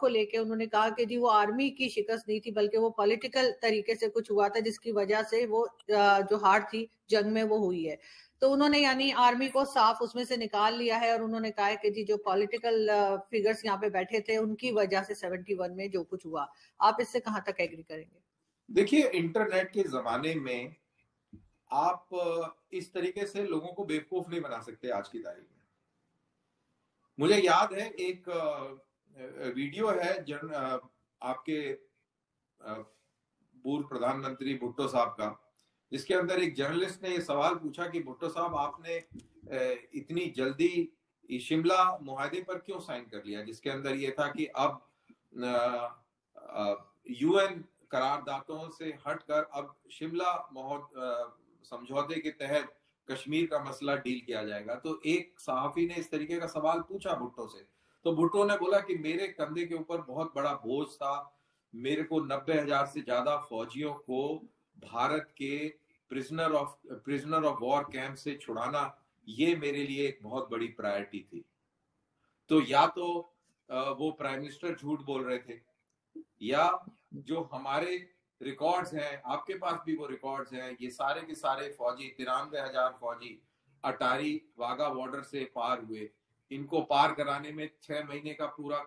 को लेके उन्होंने कहा कि जी वो आर्मी की शिकस्त नहीं थी, बल्कि वो पॉलिटिकल तरीके से कुछ हुआ था, जिसकी वजह से वो जो हार थी, जंग में वो हुई है। तो उन्होंने यानी आर्मी को साफ़ उसमें से निकाल लिया है और उन्होंने कहा है कि जी जो पॉलिटिकल फिगर्स यहाँ पे बैठे थे, उनकी वजह से 71 में जो कुछ हुआ। आप इससे कहाँ तक एग्री करेंगे? देखिए, इंटरनेट के जमाने में आप इस तरीके से लोगों को बेवकूफ़ नहीं बना सकते आज की तारीख में। मुझे याद है एक वीडियो है, जन आपके पूर्व प्रधानमंत्री भुट्टो साहब का। जिसके अंदर एक जर्नलिस्ट ने ये सवाल पूछा कि भुट्टो साहब, आपने इतनी जल्दी शिमला मुहिदे पर क्यों साइन कर लिया? जिसके अंदर ये था कि अब यूएन करारदातों से हटकर अब शिमला समझौते के तहत कश्मीर का मसला डील किया जाएगा। तो एक सहाफी ने इस तरीके का सवाल पूछा भुट्टो से। तो भुट्टो ने बोला कि मेरे कंधे के ऊपर बहुत बड़ा बोझ था। मेरे को नब्बे हज़ार से ज़्यादा फौजियों को भारत के prisoner of prisoner of war camp से छुड़ाना, ये मेरे लिए एक बहुत बड़ी प्रायोरिटी थी। तो या तो वो प्राइम मिनिस्टर झूठ बोल रहे थे, या जो हमारे रिकॉर्ड्स हैं, आपके पास भी वो रिकॉर्ड्स हैं, ये सारे के सारे फौजी, तिरानवे हज़ार फौजी अटारी वाघा बॉर्डर से पार हुए। इनको पार कराने में छह महीने का पूरा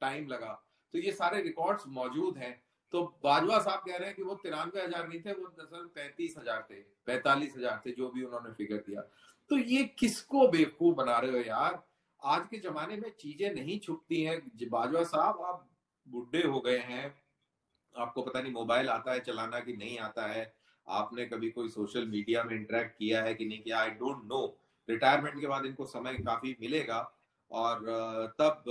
टाइम लगा। तो ये सारे रिकॉर्ड्स मौजूद हैं। तो बाजवा साहब कह रहे हैं कि वो तिरानवे हज़ार नहीं थे, वो दरअसल पैंतीस हज़ार थे, पैंतालीस हज़ार थे, जो भी उन्होंने फिगर दिया। तो ये किसको बेवकूफ़ बना रहे हो यार? आज के जमाने में चीज़ें नहीं छुपती हैं। बाजवा साहब, आप बुढ़े हो गए हैं। आपको पता नहीं मोबाइल आता है, चलाना कि नहीं आता है। आपने कभी कोई सोशल मीडिया में इंटरेक्ट किया है कि नहीं किया? आई डोंट नो रिटायरमेंट के बाद इनको समय काफ़ी मिलेगा और तब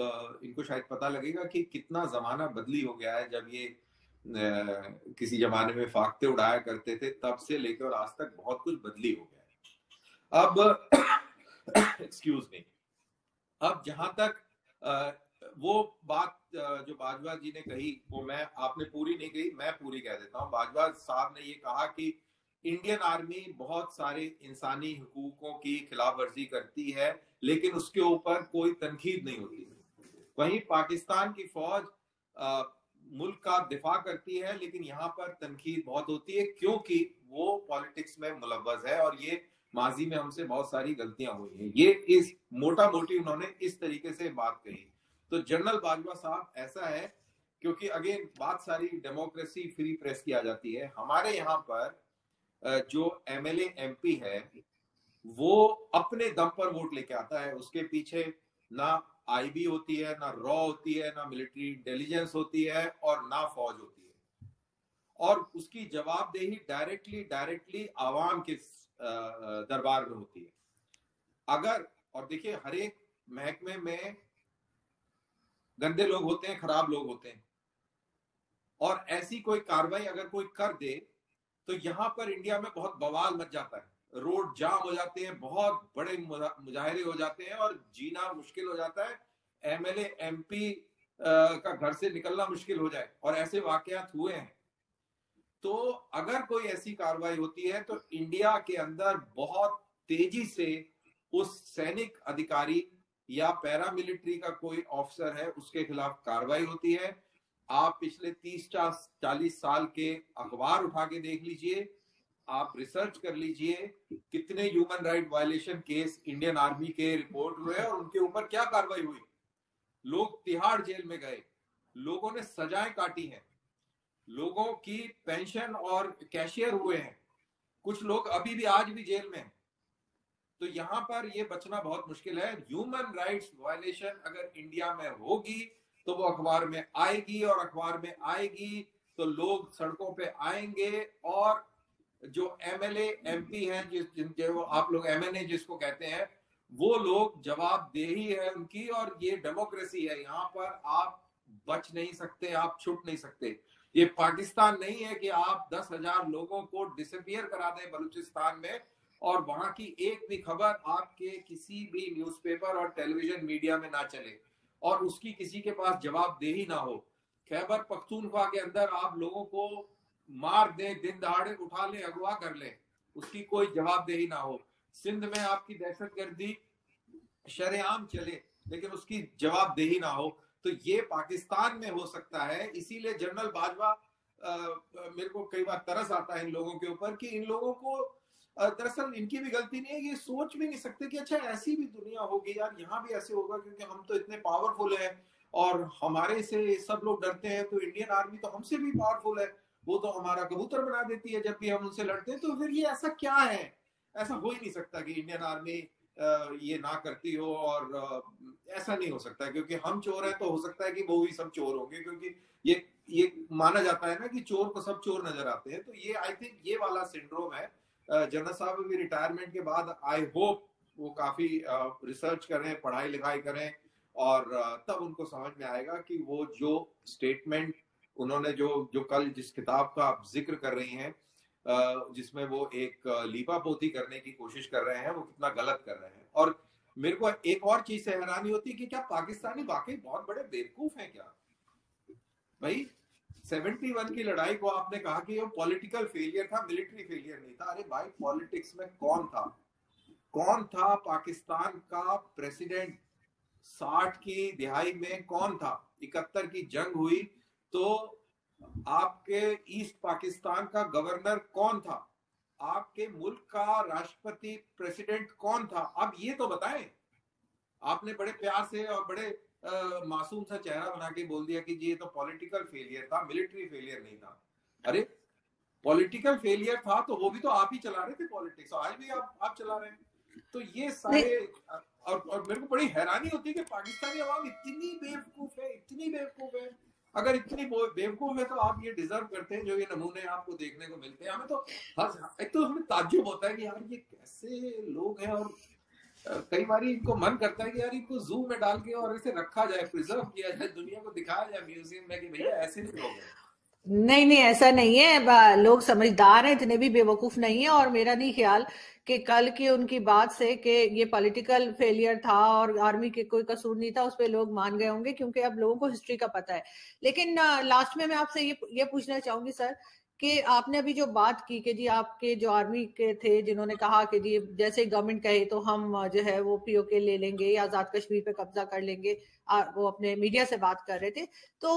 इनको शायद पता लगेगा कि कितना जमाना बदली हो गया है। जब ये किसी जमाने में फाकते उड़ाया करते थे, तब से लेकर और आज तक बहुत कुछ बदली हो गया है। अब एक्सक्यूज मी अब जहाँ तक वो बात जो बाजवा जी ने कही, वो मैं आपने पूरी नहीं कही, मैं पूरी कह देता हूँ। बाजवा साहब ने ये कहा कि इंडियन आर्मी बहुत सारे इंसानी हकूकों की खिलाफ वर्जी करती है लेकिन उसके ऊपर कोई तनखीद नहीं होती। वहीं पाकिस्तान की फौज आ, मुल्क का दिफा करती है लेकिन यहाँ पर तनकीद बहुत होती है क्योंकि वो पॉलिटिक्स में मुलवज है और ये माजी में हमसे बहुत सारी गलतियाँ हुई हैं। ये इस मोटा मोटी उन्होंने इस तरीके से बात कही। तो जनरल बाजवा साहब ऐसा है क्योंकि अगेन बात सारी डेमोक्रेसी फ्री प्रेस की आ जाती है। हमारे यहाँ पर जो एमएलए एमपी है, वो अपने दम पर वोट लेके आता है। उसके पीछे ना आईबी होती है, ना रॉ होती है, ना मिलिट्री इंटेलिजेंस होती है और ना फौज होती है। और उसकी जवाबदेही डायरेक्टली डायरेक्टली आवाम के दरबार में होती है। अगर, और देखिए, हर एक महकमे में गंदे लोग होते हैं, खराब लोग होते हैं। और ऐसी कोई कार्रवाई अगर कोई कर दे तो यहाँ पर इंडिया में बहुत बवाल मच जाता है। रोड जाम हो जाते हैं, बहुत बड़े मुजाहरे हो जाते हैं और जीना मुश्किल हो जाता है। एमएलए एमपी का घर से निकलना मुश्किल हो जाए और ऐसे वाकयात हुए हैं। तो अगर कोई ऐसी कार्रवाई होती है तो इंडिया के अंदर बहुत तेज़ी से उस सैनिक अधिकारी या पैरामिलिट्री का कोई ऑफिसर है, उसके खिलाफ कार्रवाई होती है। आप पिछले तीस चालीस साल के अखबार उठा के देख लीजिए, आप रिसर्च कर लीजिए कितने human right violation case Indian army के रिपोर्ट हुए और उनके ऊपर क्या कार्रवाई हुई। लोग तिहाड़ जेल में गए, लोगों ने सजाएँ काटी हैं, लोगों की पेंशन और कैशियर हुए हैं, कुछ लोग अभी भी आज भी जेल में हैं। तो यहाँ पर ये बचना बहुत मुश्किल है। ह्यूमन राइट्स वायलेशन अगर इंडिया में होगी तो वो अखबार में आएगी और अखबार में आएगी तो लोग सड़कों पे आएँगे और जो एमएलए एमपी हैं जिस जो आप लोग एमएनए जिसको कहते हैं, वो लोग जवाबदेही है उनकी और ये डेमोक्रेसी है। यहाँ पर आप बच नहीं सकते, आप छुट नहीं सकते। ये पाकिस्तान नहीं है कि आप दस हज़ार लोगों को डिसपियर करा दें बलूचिस्तान में और वहाँ की एक भी खबर आपके किसी भी न्यूज़पेपर और टेलीविज़न मीडिया में ना चले। और उसकी किसी के पास जवाबदेही ना हो। खैबर पख्तूनख्वा के अंदर आप लोगों को मार दे दिन दहाड़े उठा ले, अगवा कर ले, उसकी कोई जवाबदेही ना हो। सिंध में आपकी दहशत गर्दी शरेआम चले, लेकिन उसकी जवाबदेही ना हो। तो ये पाकिस्तान में हो सकता है, इसीलिए जनरल बाजवा मेरे को कई बार तरस आता है इन लोगों के ऊपर कि इन लोगों को दरअसल इनकी भी गलती नहीं है, ये सोच भी नहीं सकते कि अच्छा ऐसी भी दुनिया होगी यार, यहाँ भी ऐसे होगा क्योंकि हम तो इतने पावरफुल हैं और हमारे से सब लोग डरते हैं तो इंडियन आर्मी तो हमसे भी पावरफुल है। वो तो हमारा कबूतर बना देती है, जब भी हम उनसे लड़ते हैं तो फिर ये ऐसा क्या है? ऐसा हो ही नहीं सकता कि इंडियन आर्मी ये ना करती हो और ऐसा नहीं हो सकता क्योंकि हम चोर हैं तो हो सकता है कि वो भी सब चोर होंगे, क्योंकि ये ये माना जाता है ना कि चोर को सब चोर नज़र आते हैं तो ये आई थिंक ये वाला सिंड्रोम है जनरल साहब भी रिटायरमेंट के बाद आई होप वो काफ़ी रिसर्च करें, पढ़ाई लिखाई करें और तब उनको समझ में आएगा कि वो जो स्टेटमेंट उन्होंने जो जो कल जिस किताब का आप ज़िक्र कर रही हैं जिसमें वो एक लीपा पोती करने की कोशिश कर रहे हैं, वो कितना गलत कर रहे हैं। और मेरे को एक और चीज़ से हैरानी होती है कि क्या पाकिस्तानी वाकई बहुत बड़े बेवकूफ़ हैं क्या? भाई 71 की लड़ाई को आपने कहा कि वो पॉलिटिकल फेलियर था, मिलिट्री फेलियर नहीं था। अरे भाई, पॉलिटिक्स में कौन था? कौन था पाकिस्तान का प्रेसिडेंट? साठ की दिहाई में कौन था? इकहत्तर की जंग हुई तो आपके ईस्ट पाकिस्तान का गवर्नर कौन था? आपके मुल्क का राष्ट्रपति प्रेसिडेंट कौन था? आप ये तो बताएँ। आपने बड़े प्यार से और बड़े आ, मासूम सा चेहरा बना के बोल दिया कि जी ये तो पॉलिटिकल फेलियर था मिलिट्री फेलियर नहीं था। अरे पॉलिटिकल फेलियर था तो वो भी तो आप ही चला रहे थे पॉलिटिक्स आज भी आप आप चला रहे हैं। तो ये सारे और, और मेरे को बड़ी हैरानी होती है कि पाकिस्तानी अवाम इतनी बेवकूफ़ है इतनी बेवकूफ़ है। अगर इतनी बेवकूफ़ है तो आप ये डिजर्व करते हैं जो ये नमूने आपको देखने को मिलते हैं। हमें तो हर एक तो हमें ताज्जुब होता है कि यार ये कैसे लोग हैं और कई बार इनको मन करता है कि यार इनको जू में डाल के और इसे रखा जाए प्रिजर्व किया जाए, दुनिया को दिखाया जाए म्यूज़ियम में कि भैया ऐसे नहीं लोग नहीं नहीं, ऐसा नहीं है। लोग समझदार हैं, इतने भी बेवकूफ़ नहीं है। और मेरा नहीं ख्याल कि कल की उनकी बात से कि ये पॉलिटिकल फेलियर था और आर्मी के कोई कसूर नहीं था, उस पर लोग मान गए होंगे, क्योंकि अब लोगों को हिस्ट्री का पता है। लेकिन लास्ट में मैं आपसे ये ये पूछना चाहूँगी सर कि आपने अभी जो बात की कि जी आपके जो आर्मी के थे, जिन्होंने कहा कि जी जैसे गवर्नमेंट कहे तो हम जो है वो पीओके ले लेंगे या आज़ाद कश्मीर पे कब्जा कर लेंगे वो अपने मीडिया से बात कर रहे थे। तो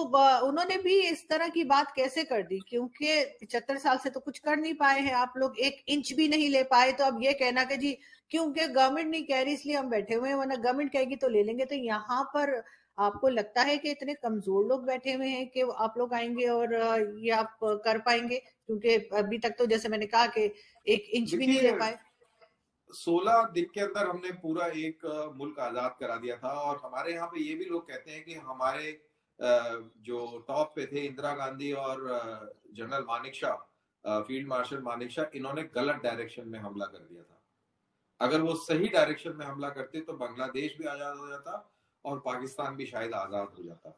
उन्होंने भी इस तरह की बात कैसे कर दी? क्योंकि पिछहत्तर साल से तो कुछ कर नहीं पाए हैं आप लोग, एक इंच भी नहीं ले पाए। तो अब ये कहना कि जी क्योंकि गवर्नमेंट नहीं कह रही इसलिए हम बैठे हुए हैं वरना गवर्नमेंट कहेगी तो ले लेंगे। तो यहाँ पर आपको लगता है कि इतने कमज़ोर लोग बैठे हुए हैं कि आप लोग आएँगे और ये आप कर पाएँगे? क्योंकि अभी तक तो जैसे मैंने कहा कि एक इंच भी नहीं ले पाए। सोलह दिन के अंदर हमने पूरा एक मुल्क आज़ाद करा दिया था और हमारे यहाँ पे ये भी लोग कहते हैं कि हमारे जो टॉप पे थे इंदिरा गांधी और general Manik Shah field marshal Manik Shah इन्होंने गलत डायरेक्शन में हमला कर दिया था। अगर वो सही डायरेक्शन में हमला करते तो बांग्लादेश भी आज़ाद हो जाता और पाकिस्तान भी शायद आज़ाद हो जाता।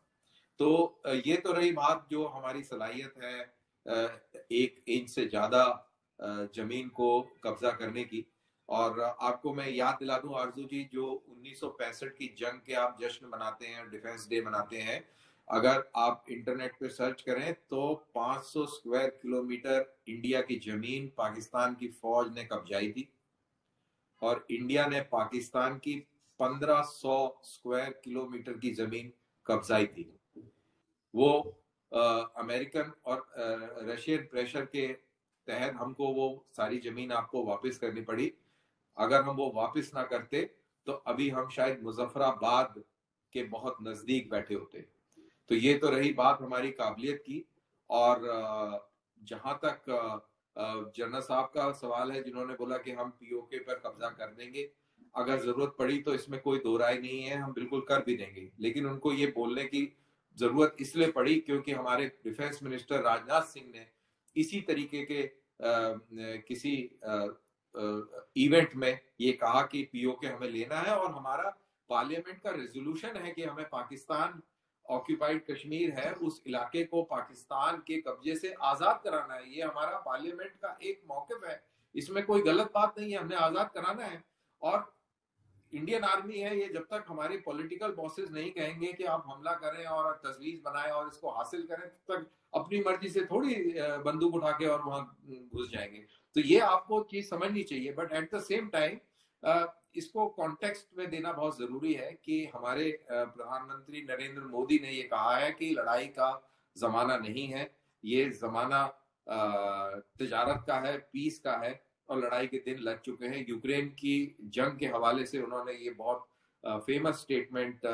तो ये तो रही बात जो हमारी सलाहियत है एक इंच से ज़्यादा ज़मीन को कब्जा करने की। और आपको मैं याद दिला दूँ, आरज़ू जी, जो 1965 की जंग के आप जश्न मनाते हैं, डिफेंस डे मनाते हैं, अगर आप इंटरनेट पे सर्च करें तो 500 स्क्वायर किलोमीटर इंडिया की ज़मीन पाकिस्तान की फौज ने कब्जाई थी। और इंडिया ने पाकिस्तान की 1500 स्क्वायर किलोमीटर की ज़मीन कब्जाई थी। वो आ, अमेरिकन और रशियन प्रेशर के तहत हमको वो सारी ज़मीन आपको वापस करनी पड़ी। अगर हम वो वापस ना करते तो अभी हम शायद मुजफ्फराबाद के बहुत नज़दीक बैठे होते। तो ये तो रही बात हमारी काबिलियत की और जहाँ तक जनरल साहब का सवाल है जिन्होंने बोला कि हम पीओके पर कब्जा कर देंगे। अगर ज़रूरत पड़ी तो इसमें कोई दो राय नहीं है हम बिल्कुल कर भी देंगे। लेकिन उनको ये बोलने की ज़रूरत इसलिए पड़ी क्योंकि हमारे डिफेंस मिनिस्टर राजनाथ सिंह ने इसी तरीके के आ, किसी आ, इवेंट में ये कहा कि पीओके हमें लेना है और हमारा पार्लियामेंट का रेजोल्यूशन है कि हमें पाकिस्तान ऑक्यूपाइड कश्मीर है, उस इलाके को पाकिस्तान के कब्जे से आज़ाद कराना है। ये हमारा पार्लियामेंट का एक मौकफ है। इसमें कोई गलत बात नहीं है, हमने आज़ाद कराना है। और इंडियन आर्मी है, ये जब तक हमारे पॉलिटिकल बॉसेस नहीं कहेंगे कि आप हमला करें और तजवीज बनाएँ और इसको हासिल करें, तब तक अपनी मर्ज़ी से थोड़ी बंदूक उठा के और वहाँ घुस जाएँगे। तो ये आपको चीज़ समझनी चाहिए but at the same time इसको कॉन्टेक्स्ट में देना बहुत ज़रूरी है कि हमारे प्रधानमंत्री नरेंद्र मोदी ने ये कहा है कि लड़ाई का जमाना नहीं है, ये जमाना तजारत का है पीस का है और लड़ाई के दिन लग चुके हैं। यूक्रेन की जंग के हवाले से उन्होंने ये बहुत फ़ेमस स्टेटमेंट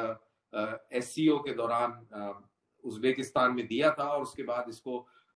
एस के दौरान उज्बेकिस्तान में दिया था और उसके बाद इसको